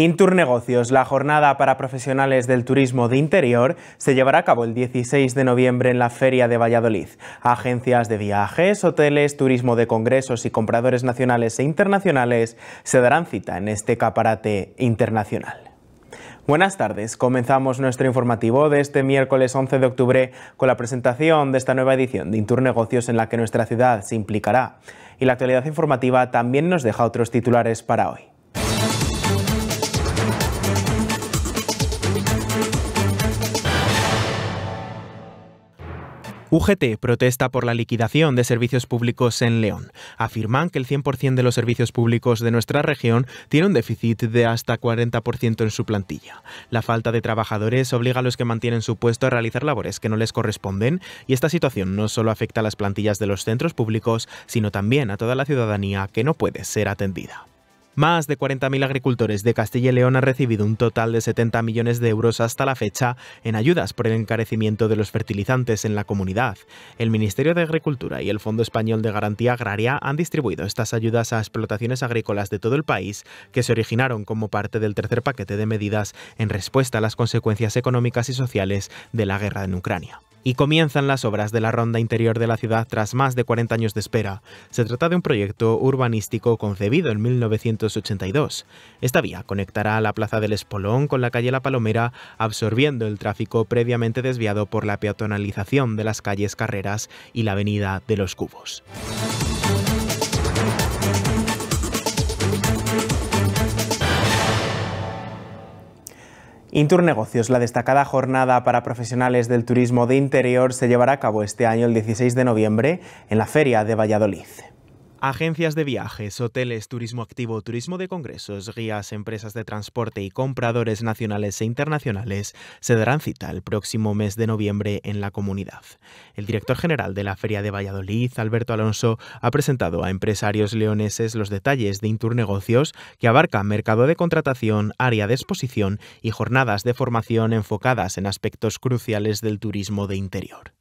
Intur Negocios, la jornada para profesionales del turismo de interior, se llevará a cabo el 16 de noviembre en la Feria de Valladolid. Agencias de viajes, hoteles, turismo de congresos y compradores nacionales e internacionales se darán cita en este caparate internacional. Buenas tardes, comenzamos nuestro informativo de este miércoles 11 de octubre con la presentación de esta nueva edición de Intur Negocios en la que nuestra ciudad se implicará. Y la actualidad informativa también nos deja otros titulares para hoy. UGT protesta por la liquidación de servicios públicos en León. Afirman que el 100% de los servicios públicos de nuestra región tiene un déficit de hasta 40% en su plantilla. La falta de trabajadores obliga a los que mantienen su puesto a realizar labores que no les corresponden y esta situación no solo afecta a las plantillas de los centros públicos, sino también a toda la ciudadanía que no puede ser atendida. Más de 40.000 agricultores de Castilla y León han recibido un total de 70 millones de euros hasta la fecha en ayudas por el encarecimiento de los fertilizantes en la comunidad. El Ministerio de Agricultura y el Fondo Español de Garantía Agraria han distribuido estas ayudas a explotaciones agrícolas de todo el país que se originaron como parte del tercer paquete de medidas en respuesta a las consecuencias económicas y sociales de la guerra en Ucrania y comienzan las obras de la ronda interior de la ciudad tras más de 40 años de espera. Se trata de un proyecto urbanístico concebido en 1982. Esta vía conectará la Plaza del Espolón con la calle La Palomera, absorbiendo el tráfico previamente desviado por la peatonalización de las calles Carreras y la Avenida de los Cubos. Intur Negocios, la destacada jornada para profesionales del turismo de interior, se llevará a cabo este año el 16 de noviembre en la Feria de Valladolid. Agencias de viajes, hoteles, turismo activo, turismo de congresos, guías, empresas de transporte y compradores nacionales e internacionales se darán cita el próximo mes de noviembre en la comunidad. El director general de la Feria de Valladolid, Alberto Alonso, ha presentado a empresarios leoneses los detalles de Intur Negocios, que abarca mercado de contratación, área de exposición y jornadas de formación enfocadas en aspectos cruciales del turismo de interior.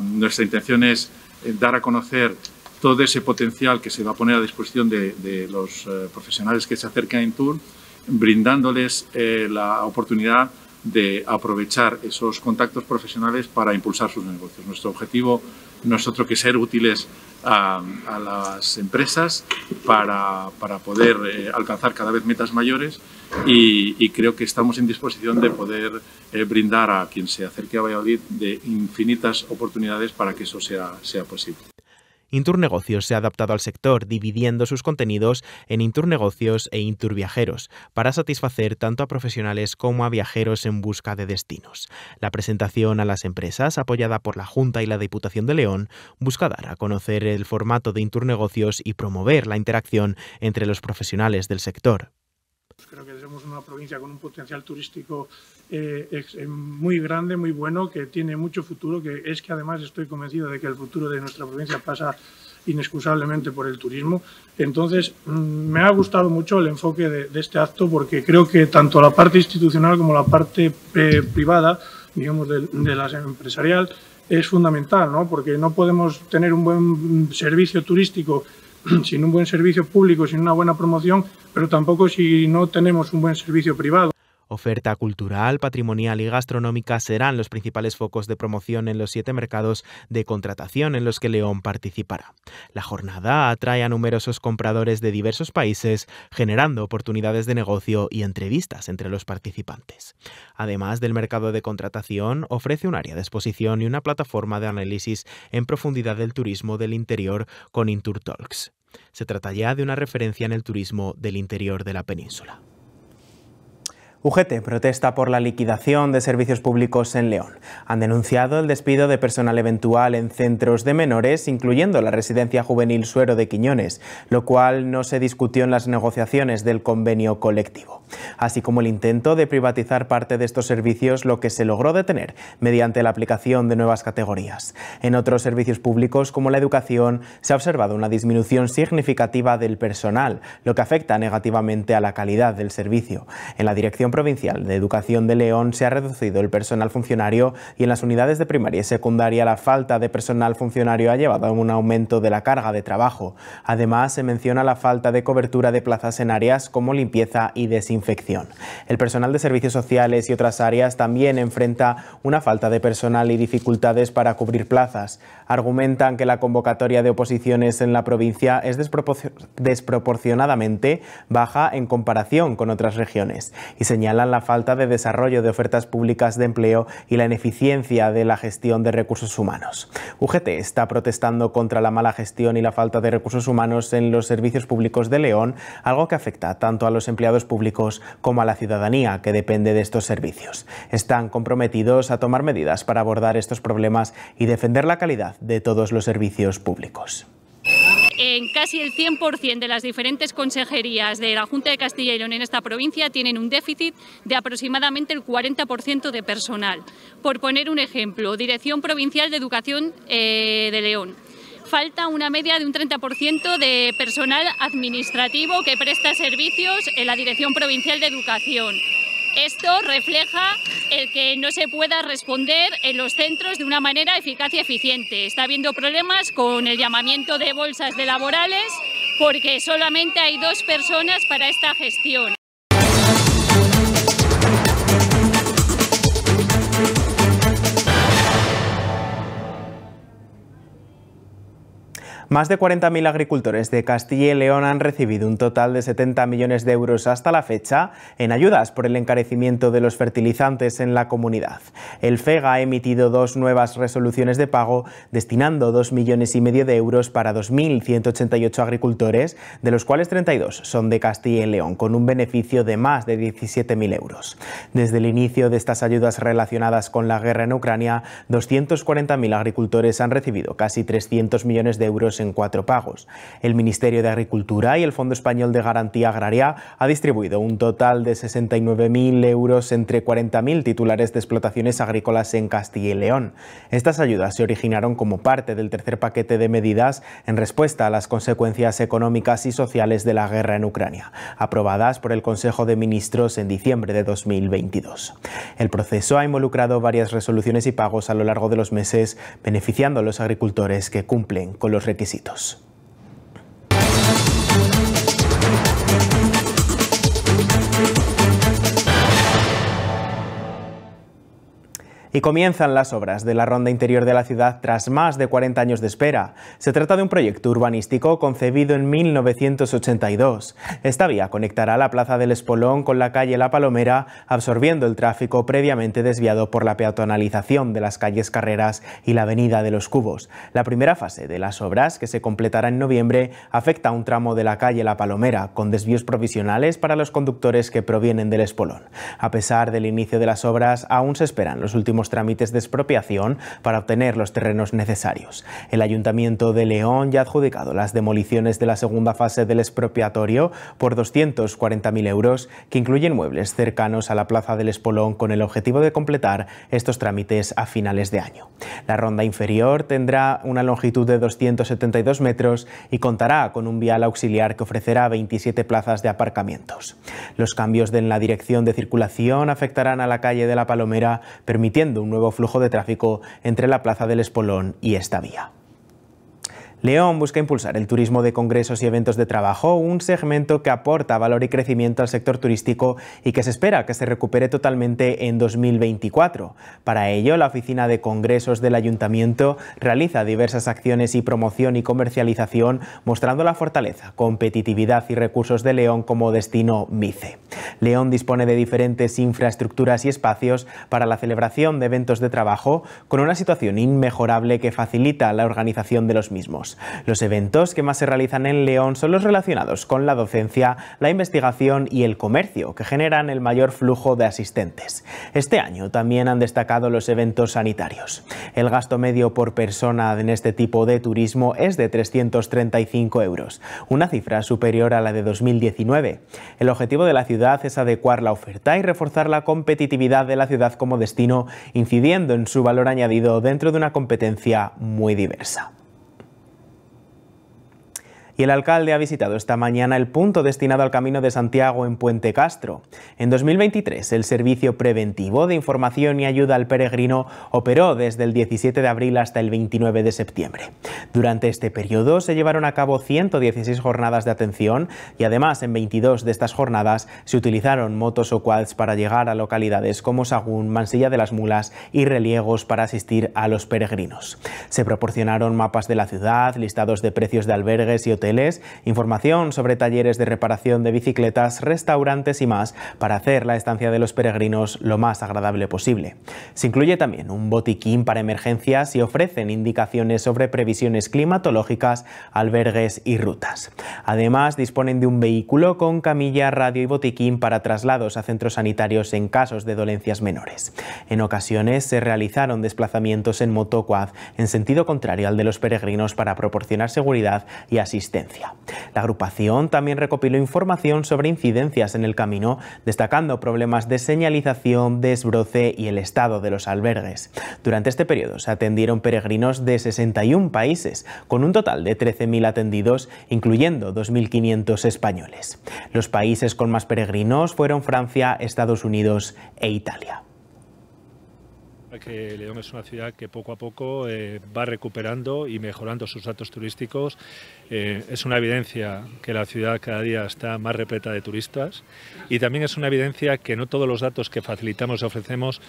Nuestra intención es dar a conocer todo ese potencial que se va a poner a disposición de, los eh, profesionales que se acercan en Tour, brindándoles eh, la oportunidad de aprovechar esos contactos profesionales para impulsar sus negocios. Nuestro objetivo no es otro que ser útiles a, las empresas para, poder eh, alcanzar cada vez metas mayores y, creo que estamos en disposición de poder brindar a quien se acerque a Valladolid de infinitas oportunidades para que eso sea, sea posible. Inturnegocios se ha adaptado al sector, dividiendo sus contenidos en Inturnegocios e Inturviajeros, para satisfacer tanto a profesionales como a viajeros en busca de destinos. La presentación a las empresas, apoyada por la Junta y la Diputación de León, busca dar a conocer el formato de Inturnegocios y promover la interacción entre los profesionales del sector. Una provincia con un potencial turístico eh, eh, muy grande, muy bueno, que tiene mucho futuro, que es que además estoy convencido de que el futuro de nuestra provincia pasa inexcusablemente por el turismo. Entonces, mm, me ha gustado mucho el enfoque de, este acto porque creo que tanto la parte institucional como la parte eh, privada, digamos, de, de la empresarial, es fundamental, ¿no? porque no podemos tener un buen servicio turístico sin un buen servicio público, sin una buena promoción, pero tampoco si no tenemos un buen servicio privado. Oferta cultural, patrimonial y gastronómica serán los principales focos de promoción en los siete mercados de contratación en los que León participará. La jornada atrae a numerosos compradores de diversos países, generando oportunidades de negocio y entrevistas entre los participantes. Además del mercado de contratación, ofrece un área de exposición y una plataforma de análisis en profundidad del turismo del interior con Inturtalks. Se trata ya de una referencia en el turismo del interior de la península. UGT protesta por la liquidación de servicios públicos en León. Han denunciado el despido de personal eventual en centros de menores, incluyendo la residencia juvenil Suero de Quiñones, lo cual no se discutió en las negociaciones del convenio colectivo, así como el intento de privatizar parte de estos servicios, lo que se logró detener mediante la aplicación de nuevas categorías. En otros servicios públicos, como la educación, se ha observado una disminución significativa del personal, lo que afecta negativamente a la calidad del servicio. En la dirección Delegación Provincial de Educación de León se ha reducido el personal funcionario y en las unidades de primaria y secundaria la falta de personal funcionario ha llevado a un aumento de la carga de trabajo. Además, se menciona la falta de cobertura de plazas en áreas como limpieza y desinfección. El personal de servicios sociales y otras áreas también enfrenta una falta de personal y dificultades para cubrir plazas. Argumentan que la convocatoria de oposiciones en la provincia es desproporcionadamente baja en comparación con otras regiones y señalan la falta de desarrollo de ofertas públicas de empleo y la ineficiencia de la gestión de recursos humanos. UGT está protestando contra la mala gestión y la falta de recursos humanos en los servicios públicos de León, algo que afecta tanto a los empleados públicos como a la ciudadanía que depende de estos servicios. Están comprometidos a tomar medidas para abordar estos problemas y defender la calidad de todos los servicios públicos en casi el 100% de las diferentes consejerías de la Junta de Castilla y León en esta provincia tienen un déficit de aproximadamente el 40% de personal. Por poner un ejemplo, Dirección Provincial de Educación eh, de León. Falta una media de un 30% de personal administrativo que presta servicios en la Dirección Provincial de Educación. Esto refleja el que no se pueda responder en los centros de una manera eficaz y eficiente. Está habiendo problemas con el llamamiento de bolsas de laborales porque solamente hay dos personas para esta gestión. Más de 40.000 agricultores de Castilla y León han recibido un total de 70 millones de euros hasta la fecha en ayudas por el encarecimiento de los fertilizantes en la comunidad. El FEGA ha emitido dos nuevas resoluciones de pago destinando 2 millones y medio de euros para 2.188 agricultores, de los cuales 32 son de Castilla y León, con un beneficio de más de 17.000 euros. Desde el inicio de estas ayudas relacionadas con la guerra en Ucrania, 240.000 agricultores han recibido casi 300 millones de euros en cuatro pagos. El Ministerio de Agricultura y el Fondo Español de Garantía Agraria ha distribuido un total de 69.000 euros entre 40.000 titulares de explotaciones agrícolas en Castilla y León. Estas ayudas se originaron como parte del tercer paquete de medidas en respuesta a las consecuencias económicas y sociales de la guerra en Ucrania, aprobadas por el Consejo de Ministros en diciembre de 2022. El proceso ha involucrado varias resoluciones y pagos a lo largo de los meses, beneficiando a los agricultores que cumplen con los requisitos requisitos. Y comienzan las obras de la ronda interior de la ciudad tras más de 40 años de espera. Se trata de un proyecto urbanístico concebido en 1982. Esta vía conectará la Plaza del Espolón con la calle La Palomera, absorbiendo el tráfico previamente desviado por la peatonalización de las calles Carreras y la Avenida de los Cubos. La primera fase de las obras, que se completará en noviembre, afecta a un tramo de la calle La Palomera, con desvíos provisionales para los conductores que provienen del Espolón. A pesar del inicio de las obras, aún se esperan los últimos trámites de expropiación para obtener los terrenos necesarios. El Ayuntamiento de León ya ha adjudicado las demoliciones de la segunda fase del expropiatorio por 240.000 euros, que incluyen muebles cercanos a la Plaza del Espolón con el objetivo de completar estos trámites a finales de año. La ronda inferior tendrá una longitud de 272 metros y contará con un vial auxiliar que ofrecerá 27 plazas de aparcamientos. Los cambios en la dirección de circulación afectarán a la calle de la Palomera, permitiendo un nuevo flujo de tráfico entre la Plaza del Espolón y esta vía. León busca impulsar el turismo de congresos y eventos de trabajo, un segmento que aporta valor y crecimiento al sector turístico y que se espera que se recupere totalmente en 2024. Para ello, la Oficina de Congresos del Ayuntamiento realiza diversas acciones y promoción y comercialización, mostrando la fortaleza, competitividad y recursos de León como destino MICE. León dispone de diferentes infraestructuras y espacios para la celebración de eventos de trabajo, con una situación inmejorable que facilita la organización de los mismos. Los eventos que más se realizan en León son los relacionados con la docencia, la investigación y el comercio, que generan el mayor flujo de asistentes. Este año también han destacado los eventos sanitarios. El gasto medio por persona en este tipo de turismo es de 335 euros, una cifra superior a la de 2019. El objetivo de la ciudad es adecuar la oferta y reforzar la competitividad de la ciudad como destino, incidiendo en su valor añadido dentro de una competencia muy diversa. Y el alcalde ha visitado esta mañana el punto destinado al Camino de Santiago en Puente Castro. En 2023, el Servicio Preventivo de Información y Ayuda al Peregrino operó desde el 17 de abril hasta el 29 de septiembre. Durante este periodo se llevaron a cabo 116 jornadas de atención y además en 22 de estas jornadas se utilizaron motos o quads para llegar a localidades como Sagún, Mansilla de las Mulas y Reliegos para asistir a los peregrinos. Se proporcionaron mapas de la ciudad, listados de precios de albergues y hoteles, información sobre talleres de reparación de bicicletas, restaurantes y más para hacer la estancia de los peregrinos lo más agradable posible. Se incluye también un botiquín para emergencias y ofrecen indicaciones sobre previsiones climatológicas, albergues y rutas. Además, disponen de un vehículo con camilla, radio y botiquín para traslados a centros sanitarios en casos de dolencias menores. En ocasiones se realizaron desplazamientos en motoquad en sentido contrario al de los peregrinos para proporcionar seguridad y asistencia. La agrupación también recopiló información sobre incidencias en el camino, destacando problemas de señalización, desbroce y el estado de los albergues. Durante este periodo se atendieron peregrinos de 61 países, con un total de 13.000 atendidos, incluyendo 2.500 españoles. Los países con más peregrinos fueron Francia, Estados Unidos e Italia que León es una ciudad que poco a poco eh, va recuperando y mejorando sus datos turísticos. Eh, es una evidencia que la ciudad cada día está más repleta de turistas y también es una evidencia que no todos los datos que facilitamos y ofrecemos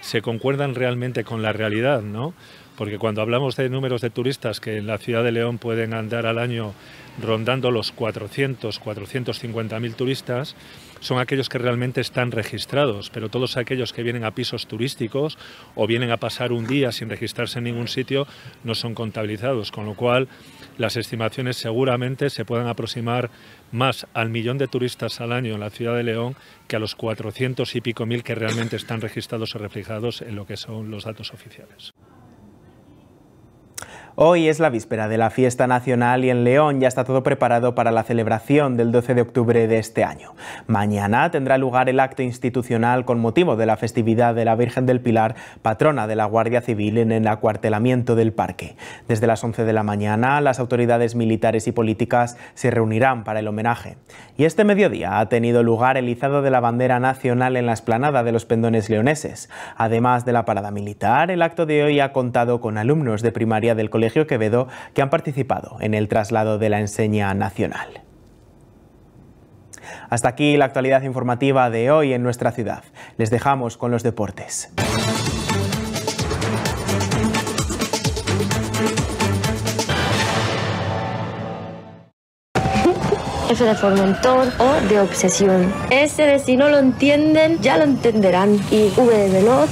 se concuerdan realmente con la realidad, ¿no? Porque cuando hablamos de números de turistas que en la ciudad de León pueden andar al año rondando los 400, 450 mil turistas, son aquellos que realmente están registrados, pero todos aquellos que vienen a pisos turísticos o vienen a pasar un día sin registrarse en ningún sitio no son contabilizados, con lo cual las estimaciones seguramente se puedan aproximar más al millón de turistas al año en la ciudad de León que a los 400 y pico mil que realmente están registrados o reflejados en lo que son los datos oficiales. Hoy es la víspera de la fiesta nacional y en León ya está todo preparado para la celebración del 12 de octubre de este año. Mañana tendrá lugar el acto institucional con motivo de la festividad de la Virgen del Pilar, patrona de la Guardia Civil en el acuartelamiento del parque. Desde las 11 de la mañana, las autoridades militares y políticas se reunirán para el homenaje. Y este mediodía ha tenido lugar el izado de la bandera nacional en la esplanada de los pendones leoneses. Además de la parada militar, el acto de hoy ha contado con alumnos de primaria del Colegio Quevedo que han participado en el traslado de la enseña nacional. Hasta aquí la actualidad informativa de hoy en nuestra ciudad. Les dejamos con los deportes. F de Formentor o de obsesión. S de si no lo entienden, ya lo entenderán. Y V de veloz.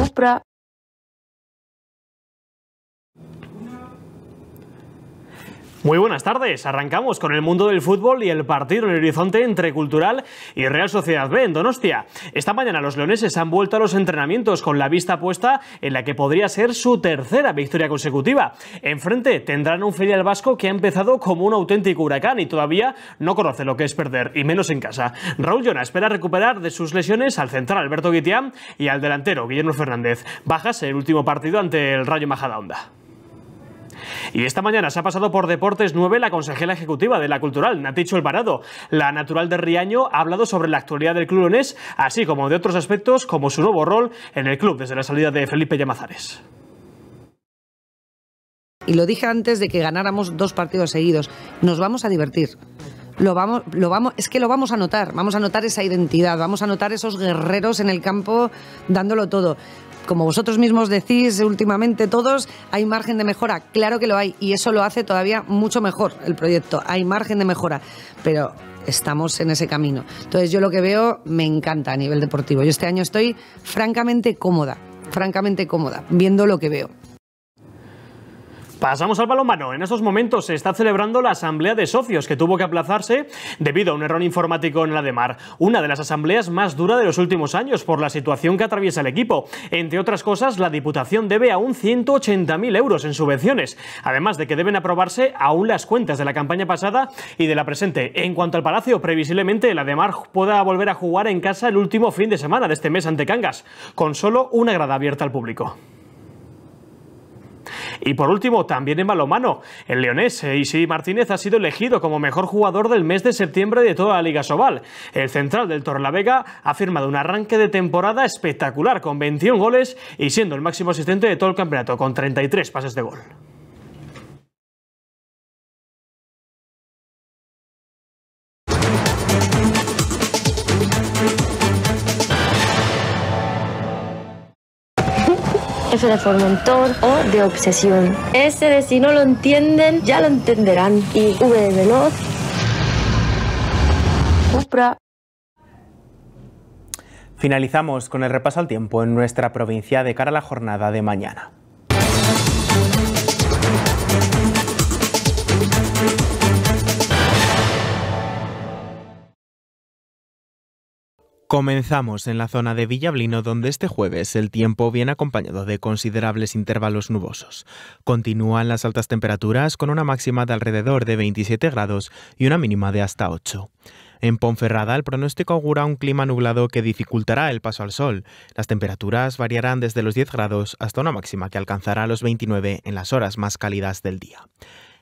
Upra. Muy buenas tardes. Arrancamos con el mundo del fútbol y el partido en el horizonte entre Cultural y Real Sociedad B en Donostia. Esta mañana los leoneses han vuelto a los entrenamientos con la vista puesta en la que podría ser su tercera victoria consecutiva. Enfrente tendrán un filial vasco que ha empezado como un auténtico huracán y todavía no conoce lo que es perder, y menos en casa. Raúl Llona espera recuperar de sus lesiones al central Alberto Guitián y al delantero Guillermo Fernández. Bajas el último partido ante el Rayo Majadahonda. Y esta mañana se ha pasado por Deportes 9 la consejera ejecutiva de la Cultural, Naticho Alvarado. La natural de Riaño ha hablado sobre la actualidad del club leonés, así como de otros aspectos como su nuevo rol en el club desde la salida de Felipe Llamazares. Y lo dije antes de que ganáramos dos partidos seguidos. Nos vamos a divertir. Lo vamos, lo vamos, es que lo vamos a notar, vamos a notar esa identidad, vamos a notar esos guerreros en el campo dándolo todo como vosotros mismos decís últimamente todos, hay margen de mejora. Claro que lo hay y eso lo hace todavía mucho mejor el proyecto. Hay margen de mejora, pero estamos en ese camino. Entonces yo lo que veo me encanta a nivel deportivo. Yo este año estoy francamente cómoda, francamente cómoda, viendo lo que veo. Pasamos al balonmano. En estos momentos se está celebrando la asamblea de socios que tuvo que aplazarse debido a un error informático en la de Mar. Una de las asambleas más duras de los últimos años por la situación que atraviesa el equipo. Entre otras cosas, la Diputación debe aún 180.000 euros en subvenciones, además de que deben aprobarse aún las cuentas de la campaña pasada y de la presente. En cuanto al Palacio, previsiblemente la de Mar pueda volver a jugar en casa el último fin de semana de este mes ante Cangas, con solo una grada abierta al público. Y por último, también en balomano, el leonés Isi Martínez ha sido elegido como mejor jugador del mes de septiembre de toda la Liga Sobal. El central del Torrelavega ha firmado un arranque de temporada espectacular con 21 goles y siendo el máximo asistente de todo el campeonato con 33 pases de gol. De Formentor o de obsesión. S de si no lo entienden, ya lo entenderán. Y V de veloz. Cupra. Finalizamos con el repaso al tiempo en nuestra provincia de cara a la jornada de mañana. Comenzamos en la zona de Villablino, donde este jueves el tiempo viene acompañado de considerables intervalos nubosos. Continúan las altas temperaturas con una máxima de alrededor de 27 grados y una mínima de hasta 8. En Ponferrada, el pronóstico augura un clima nublado que dificultará el paso al sol. Las temperaturas variarán desde los 10 grados hasta una máxima que alcanzará los 29 en las horas más cálidas del día.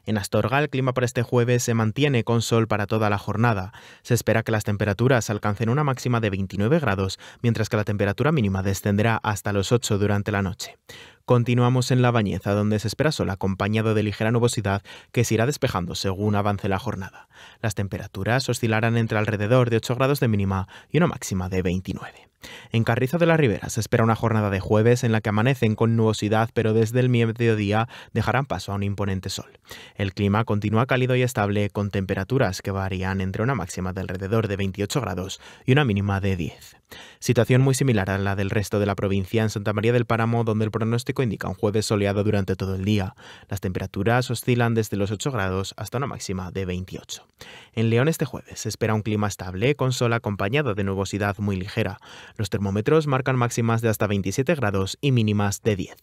En Astorga el clima para este jueves se mantiene con sol para toda la jornada. Se espera que las temperaturas alcancen una máxima de 29 grados, mientras que la temperatura mínima descenderá hasta los 8 durante la noche. Continuamos en La Bañeza, donde se espera sol acompañado de ligera nubosidad que se irá despejando según avance la jornada. Las temperaturas oscilarán entre alrededor de 8 grados de mínima y una máxima de 29. En Carrizo de la Ribera se espera una jornada de jueves en la que amanecen con nubosidad, pero desde el mediodía dejarán paso a un imponente sol. El clima continúa cálido y estable, con temperaturas que varían entre una máxima de alrededor de 28 grados y una mínima de 10. Situación muy similar a la del resto de la provincia en Santa María del Páramo, donde el pronóstico indica un jueves soleado durante todo el día. Las temperaturas oscilan desde los 8 grados hasta una máxima de 28. En León este jueves se espera un clima estable con sol acompañado de nubosidad muy ligera. Los termómetros marcan máximas de hasta 27 grados y mínimas de 10.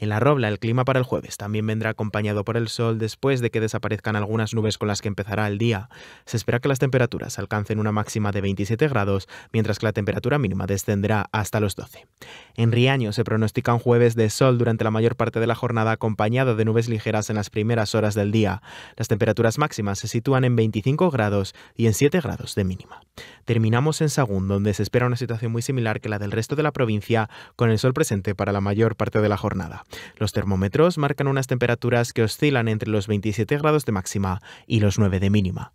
En la Robla el clima para el jueves también vendrá acompañado por el sol después de que desaparezcan algunas nubes con las que empezará el día. Se espera que las temperaturas alcancen una máxima de 27 grados, mientras que la temperatura mínima descenderá hasta los 12. En Riaño se pronostica un jueves de sol durante la mayor parte de la jornada acompañado de nubes ligeras en las primeras horas del día. Las temperaturas máximas se sitúan en 25 grados y en 7 grados de mínima. Terminamos en Sagún, donde se espera una situación muy similar que la del resto de la provincia, con el sol presente para la mayor parte de la jornada. Los termómetros marcan unas temperaturas que oscilan entre los 27 grados de máxima y los 9 de mínima.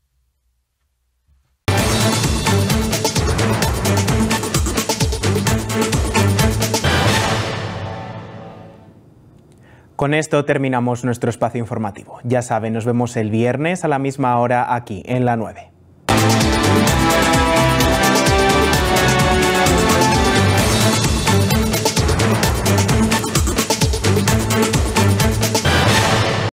Con esto terminamos nuestro espacio informativo. Ya saben, nos vemos el viernes a la misma hora aquí en la 9.